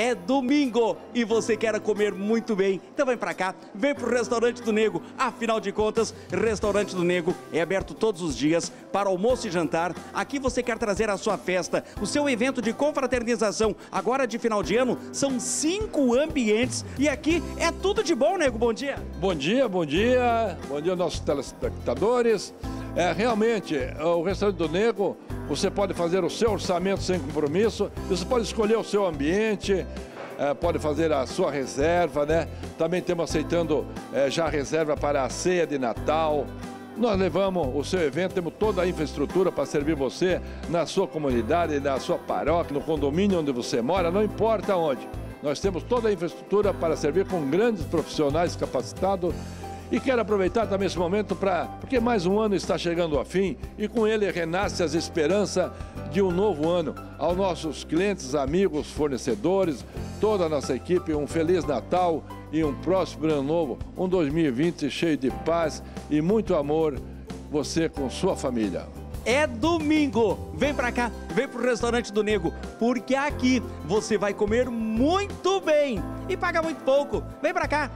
É domingo e você quer comer muito bem. Então vem pra cá, vem pro Restaurante do Nego. Afinal de contas, Restaurante do Nego é aberto todos os dias para almoço e jantar. Aqui você quer trazer a sua festa, o seu evento de confraternização. Agora de final de ano, são cinco ambientes e aqui é tudo de bom, Nego. Bom dia. Bom dia, bom dia. Bom dia, nossos telespectadores. É, realmente, o Restaurante do Nego, você pode fazer o seu orçamento sem compromisso, você pode escolher o seu ambiente, é, pode fazer a sua reserva, né? Também estamos aceitando é, já reserva para a ceia de Natal. Nós levamos o seu evento, temos toda a infraestrutura para servir você na sua comunidade, na sua paróquia, no condomínio onde você mora, não importa onde. Nós temos toda a infraestrutura para servir com grandes profissionais capacitados e quero aproveitar também esse momento para. Porque mais um ano está chegando ao fim e com ele renasce as esperanças de um novo ano. Aos nossos clientes, amigos, fornecedores, toda a nossa equipe, um Feliz Natal e um próximo ano novo. Um 2020 cheio de paz e muito amor. Você com sua família é domingo. Vem pra cá, vem pro restaurante do Nego, porque aqui você vai comer muito bem e paga muito pouco. Vem pra cá,